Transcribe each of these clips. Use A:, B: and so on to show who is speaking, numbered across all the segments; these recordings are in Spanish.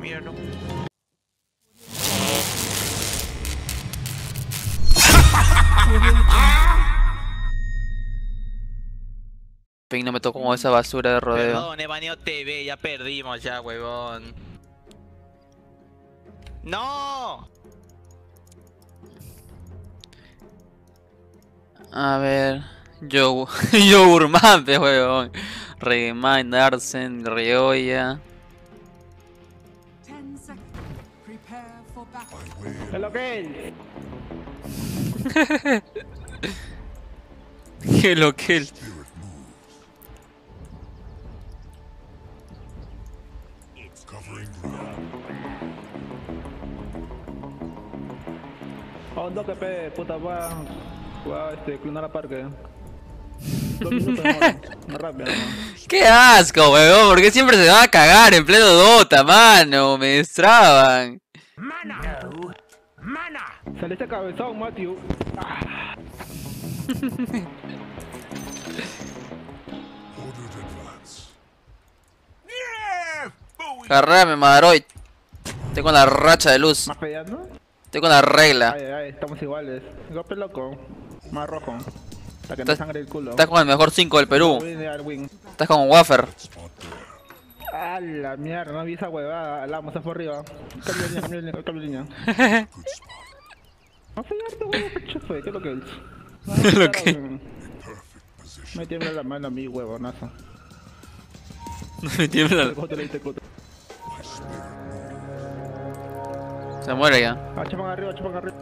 A: Míralo.
B: Ping no me tocó con esa basura de rodeo.
A: Perdón, he baneado TV, ya perdimos ya, huevón. ¡No!
B: A ver. Yo, yo Urman, pe huevón. Remind, Arsen, Rioya.
C: Ten seconds. Prepare for battle.
D: Es lo que puta, voy a, voy a este, clonar a parque. Dos minutos, demora. Más rápido, ¿no?
B: ¡Qué asco, huevón! ¿Por qué siempre se van a cagar en pleno Dota, mano? Me destraban.
D: Saliste cabezón, Matthew.
B: Carrame, Madaroid. Tengo la racha de luz.
D: ¿Más peleando?
B: La regla.
D: Ay, ay, estamos iguales. Golpe loco. Más rojo. Para que no
B: Estás-
D: sangre el culo.
B: Estás con el mejor 5 del Perú. Estás con Wafer.
D: A la mierda, no vi esa huevada. La vamos a por arriba. Cambio línea, cambio línea, cambio línea. No sé, harto huevo, pecho fue. ¿Qué es lo que es?
B: Lo que-
D: Me tiembla la mano a mí, huevonazo.
B: Me tiembla.
D: ¿Cómo te le diste cuto?
B: Se muere ya.
D: Ah, chapan arriba, chapan arriba.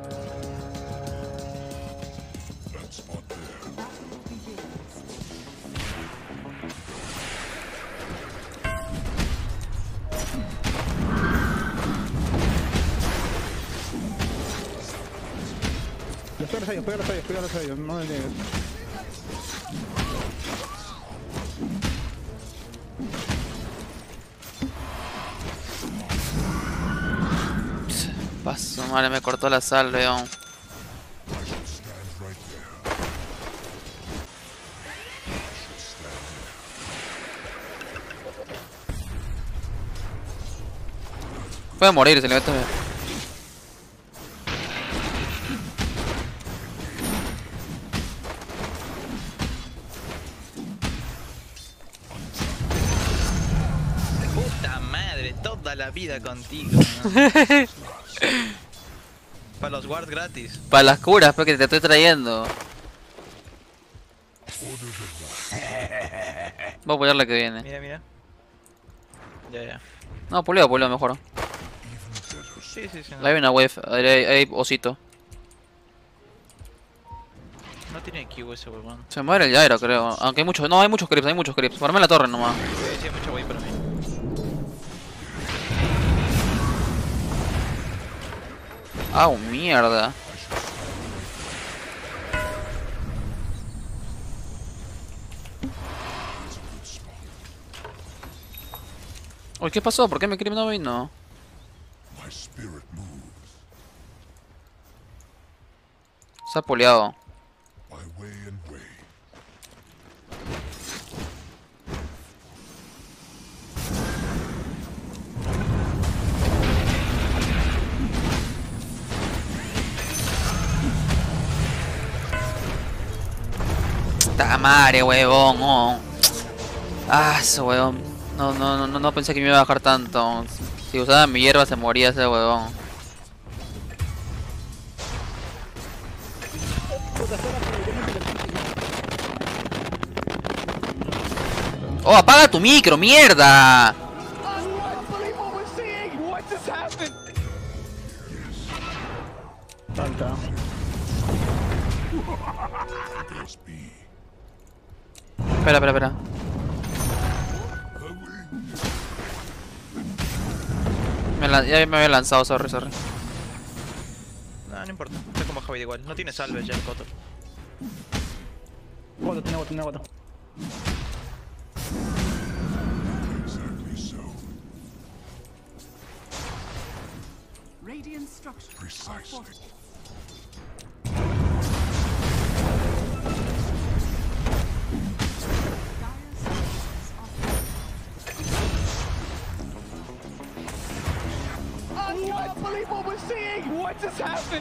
D: Pégales a ellos, pégales a ellos, pégales a ellos, no me niegues.
B: Paso, madre, me cortó la sal, león. Puede morir, se le mete.
A: Puta contigo. Para los wards gratis.
B: Para las curas, pues que te estoy trayendo. Voy a apoyar la que viene.
A: Mira, mira. Ya, ya.
B: No, puleo, puleo mejor.
A: Sí, sí, sí.
B: Ahí hay una wave, ahí hay, hay osito.
A: No tiene Q ese huevón.
B: Se muere el Jairo, creo. Aunque hay muchos, no, hay muchos creeps, hay muchos creeps. Formé la torre nomás.
A: Sí, sí, hay mucho wey para mí.
B: Ah, mierda. Uy, ¿qué pasó? ¿Por qué mi creep no vino? Se ha puleado. Madre, huevón! oh. Ah, ese huevón. No, no, no, no, pensé que me iba a bajar tanto. Si usaba mi hierba se moría ese huevón. ¡Oh, apaga tu micro, mierda! Me ya me había lanzado, sorry, sorry.
A: No, no importa. Está como Javi igual. No tiene salve ya el Coto.
D: Guata, tiene guata, tiene guata.
C: Radiant structures are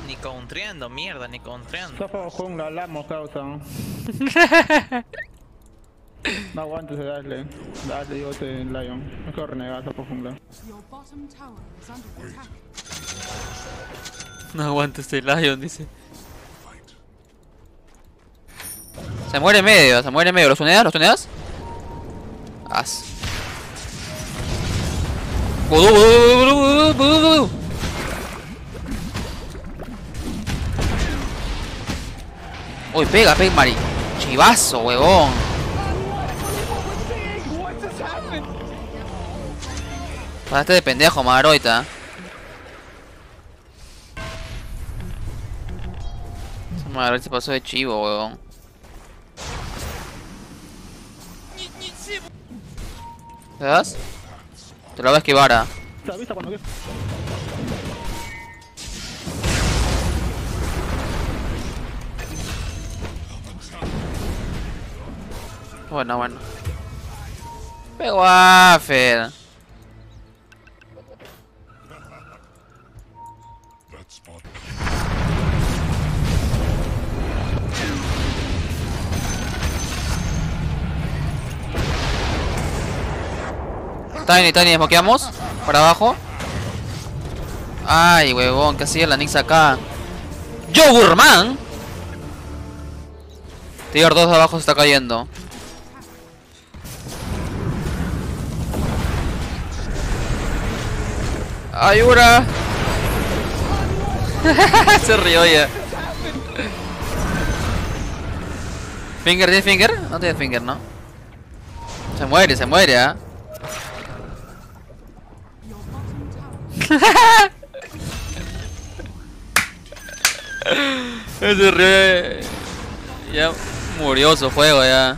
A: Ni countreando, mierda, ni countreando.
D: Zafo jungla, hablamos, causa. No aguantes de darle. Dale, digo este Lion. Mejor renegar, Zafo jungla.
B: No aguanto este Lion, dice. Se muere en medio, se muere en medio. ¿Los tuneas? ¿Los tuneas? As. Vudú, vudú, vudú, Uy, pega, pega, Mari. Chivazo, huevón. Pasaste de pendejo, Maroita. Madre, se pasó de chivo, huevón. ¿Te das? Te lo va a esquivar, ah. Bueno, bueno. Pego a Fer.
C: That spot.
B: Tiny, Tiny, desmoqueamos. Para abajo. Ay, huevón, ¿qué hacía la Nix acá? ¡Yogurman! Tier 2 de abajo se está cayendo. ¡Ayura! se rió ya. ¿Finger? ¿Tienes finger? No tienes finger, ¿no? Se muere, se muere, ¿ah? Ese re... Ya murió su juego ya.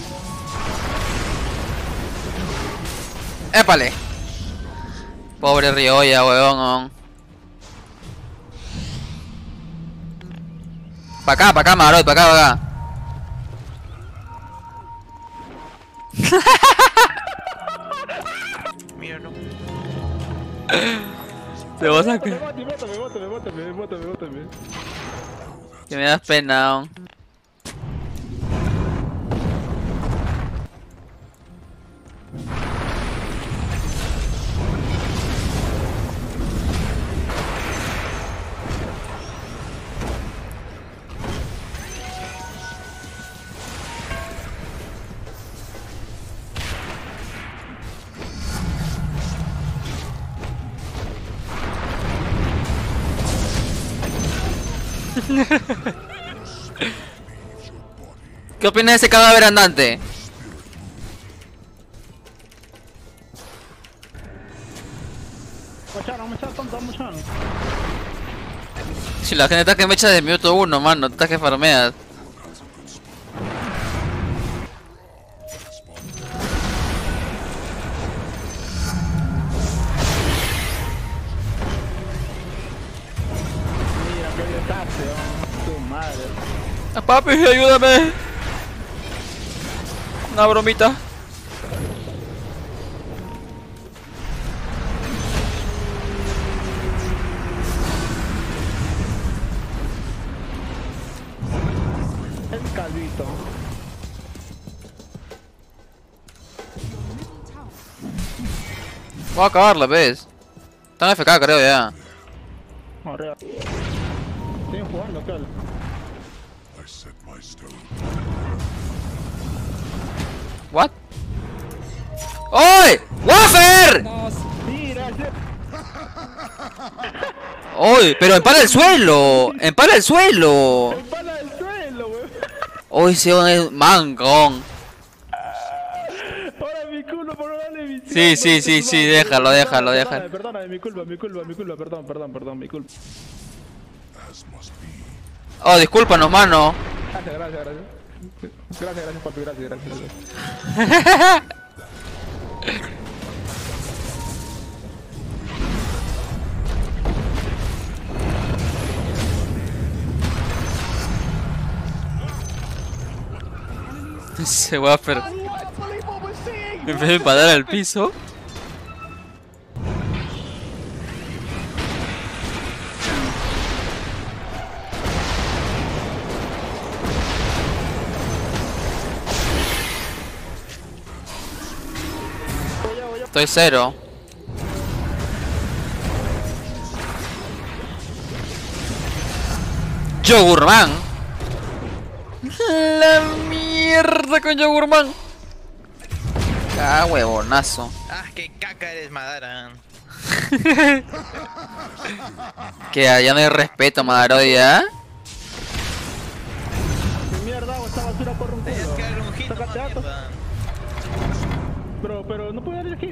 B: ¡Épale! Pobre Rioya, weón. Pa' acá, pa' acá, Maroy, pa' acá, pa' acá.
A: Míralo.
B: Te vas a
D: bótame, bótame, bótame, bótame, bótame.
B: Que me das pena, weón. ¿Qué opinas de ese cadáver andante? Si la gente está que me echa de minuto uno, mano, estás que farmeas. Papi, ayúdame. Una bromita.
D: El calvito.
B: Voy a acabarla, ves. Están FK, creo ya.
D: Siguen jugando, Cal.
B: What? ¡Oy! ¡Wafer! ¡Oy! ¡Pero empala el suelo! ¡Empala el suelo!
D: el pala del suelo, weón.
B: ¡Oy, ese es mancón! Sí, sí, sí, sí, déjalo, déjalo, déjalo.
D: Perdóname, perdóname, mi culpa, mi culpa, mi culpa, perdón, perdón, perdón, mi culpa.
B: Oh, discúlpanos, mano.
D: Gracias, gracias, gracias. Gracias, gracias, papi, gracias, gracias. gracias.
B: Se va a per... En vez de parar al piso. Estoy cero. Yogurman. La mierda con Yogurman. Ah, huevonazo.
A: Ah, qué caca eres, Madara.
B: Que allá no hay respeto, Madarodia.
D: Mi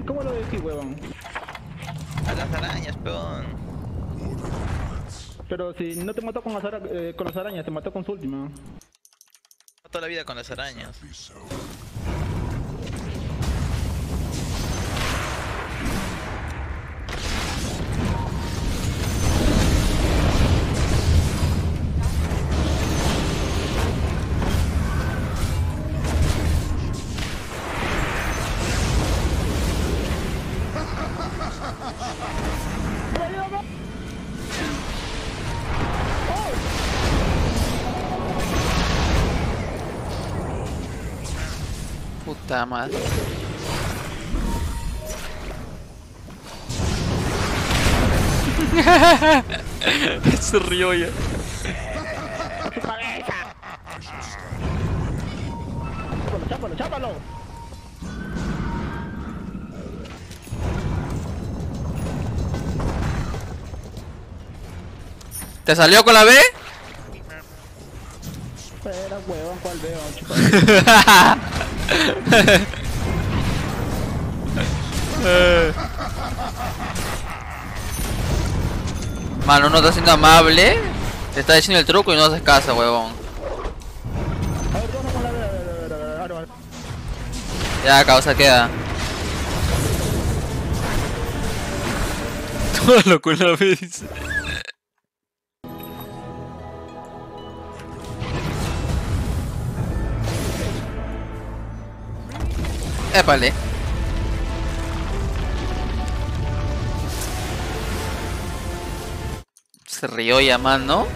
D: ¿cómo lo decís, huevón?
A: A las arañas, peón.
D: Pero si no te mató con las, ara- eh, con las arañas, te mató con su última.
A: Toda la vida con las arañas.
B: Puta madre. Se rió ya.
D: ¡Chápalo, chápalo, chápalo!
B: ¿Te salió con la B?
D: Espera, huevón, ¿cuál veo? Chupa.
B: Mano, no está siendo amable. Te está diciendo el truco y no haces caso, huevón. Ya, causa queda. Todo lo con la B Épale. Se rió ya, man, ¿no?